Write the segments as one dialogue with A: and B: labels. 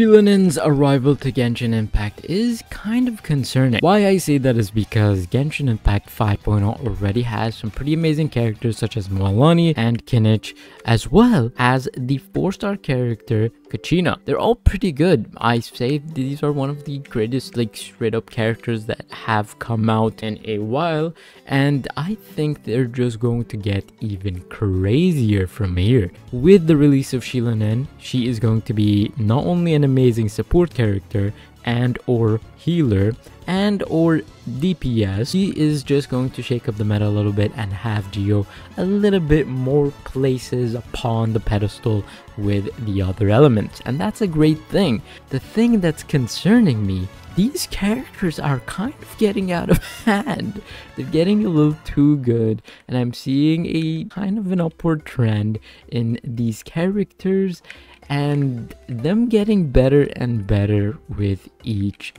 A: Xilonen's arrival to Genshin Impact is kind of concerning. Why I say that is because Genshin Impact 5.0 already has some pretty amazing characters such as Mualani and Kinich, as well as the 4-star character Kachina. They're all pretty good. I say these are one of the greatest like straight up characters that have come out in a while and I think they're just going to get even crazier from here. With the release of Xilonen, she is going to be not only an amazing support character and or healer and or DPS, he is just going to shake up the meta a little bit and have Geo a little bit more places upon the pedestal with the other elements. And that's a great thing. The thing that's concerning me these characters are kind of getting out of hand. They're getting a little too good, and I'm seeing a kind of an upward trend in these characters and them getting better and better with each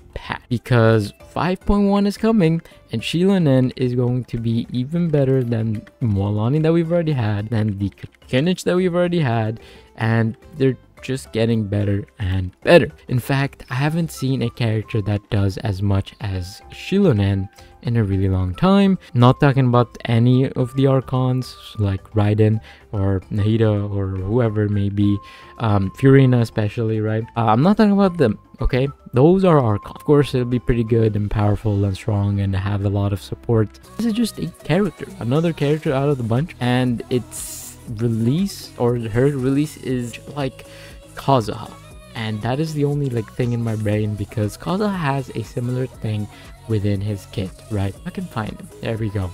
A: because 5.1 is coming and Xilonen is going to be even better than Mualani that we've already had, than the Kinich that we've already had, and they're just getting better and better. In fact, I haven't seen a character that does as much as Xilonen in a really long time. Not talking about any of the Archons like Raiden or Nahida or whoever may be, um, Furina especially, right? Uh, I'm not talking about them, okay? Those are Archons. Of course, it'll be pretty good and powerful and strong and have a lot of support. This is just a character, another character out of the bunch, and its release or her release is like Kazuha. And that is the only like thing in my brain because Kazuha has a similar thing within his kit, right? I can find him. There we go.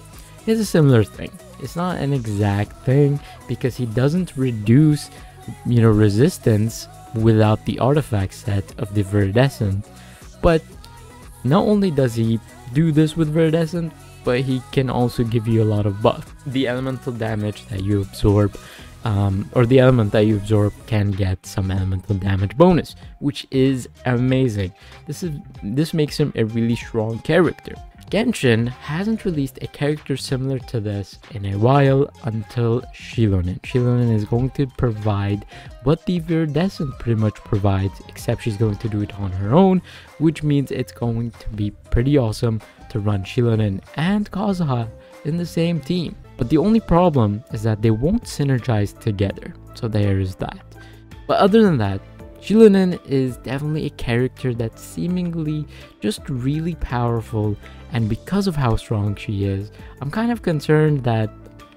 A: It's a similar thing. It's not an exact thing because he doesn't reduce, you know, resistance without the artifact set of the Viridescent. But not only does he do this with Viridescent, but he can also give you a lot of buff. The elemental damage that you absorb um, or the element that you absorb can get some elemental damage bonus, which is amazing. This is this makes him a really strong character. Genshin hasn't released a character similar to this in a while until Xilonen. Xilonen is going to provide what the Viridescent pretty much provides, except she's going to do it on her own, which means it's going to be pretty awesome to run Xilonen and Kazuha in the same team. But the only problem is that they won't synergize together. So there is that. But other than that, Xilonen is definitely a character that's seemingly just really powerful and because of how strong she is, I'm kind of concerned that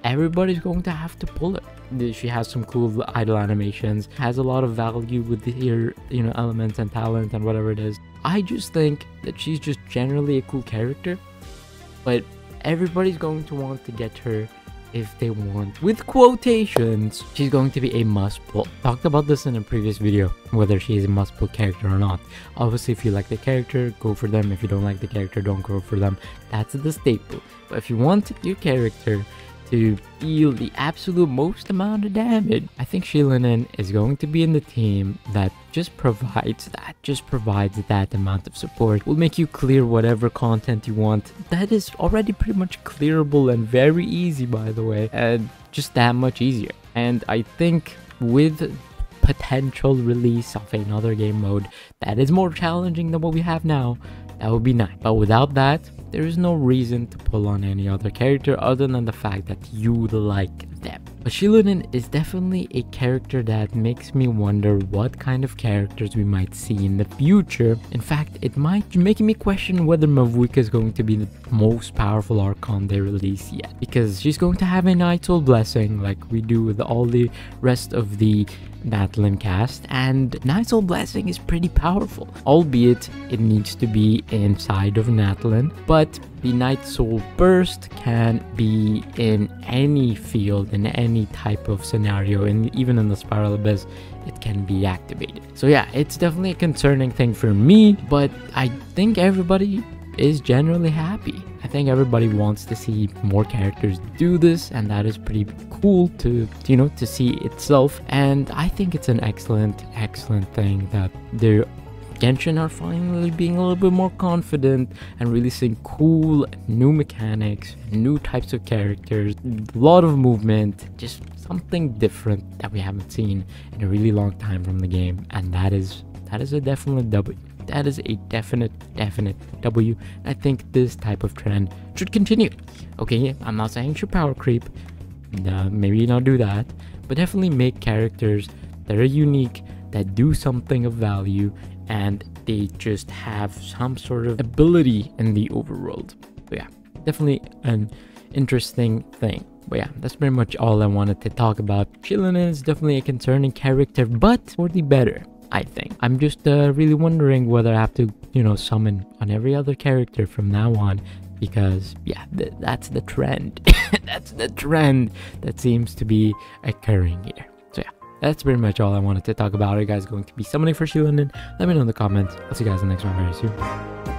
A: everybody's going to have to pull it. She has some cool idle animations, has a lot of value with her, you know, elements and talent and whatever it is. I just think that she's just generally a cool character, but everybody's going to want to get her if they want. With quotations, she's going to be a must pull. Talked about this in a previous video, whether she is a must pull character or not. Obviously, if you like the character, go for them. If you don't like the character, don't go for them. That's the staple. But if you want your character to deal the absolute most amount of damage. I think Xilonen is going to be in the team that just provides that, just provides that amount of support. Will make you clear whatever content you want. That is already pretty much clearable and very easy, by the way, and just that much easier. And I think with potential release of another game mode that is more challenging than what we have now, that would be nice. But without that, there is no reason to pull on any other character other than the fact that you like Xilonen is definitely a character that makes me wonder what kind of characters we might see in the future. In fact, it might make me question whether Mavuika is going to be the most powerful Archon they release yet. Because she's going to have a Night Blessing like we do with all the rest of the Natlan cast, and Night Soul Blessing is pretty powerful, albeit it needs to be inside of Natlan, but the Night Soul Burst can be in any field, in any type of scenario, and even in the Spiral Abyss, it can be activated. So yeah, it's definitely a concerning thing for me, but I think everybody is generally happy. I think everybody wants to see more characters do this, and that is pretty cool to, you know, to see itself. And I think it's an excellent, excellent thing that they're Genshin are finally being a little bit more confident and releasing cool new mechanics, new types of characters, a lot of movement, just something different that we haven't seen in a really long time from the game, and that is That is a definite W. That is a definite, definite W. I think this type of trend should continue. Okay, I'm not saying should power creep. Uh, maybe not do that, but definitely make characters that are unique, that do something of value, and they just have some sort of ability in the overworld. But yeah, definitely an interesting thing. But yeah, that's pretty much all I wanted to talk about. Shilin is definitely a concerning character, but for the better. I think. I'm just uh, really wondering whether I have to, you know, summon on every other character from now on because yeah, th that's the trend. that's the trend that seems to be occurring here. That's pretty much all I wanted to talk about. Are you guys going to be summoning for Shilin? Let me know in the comments. I'll see you guys in the next one very soon.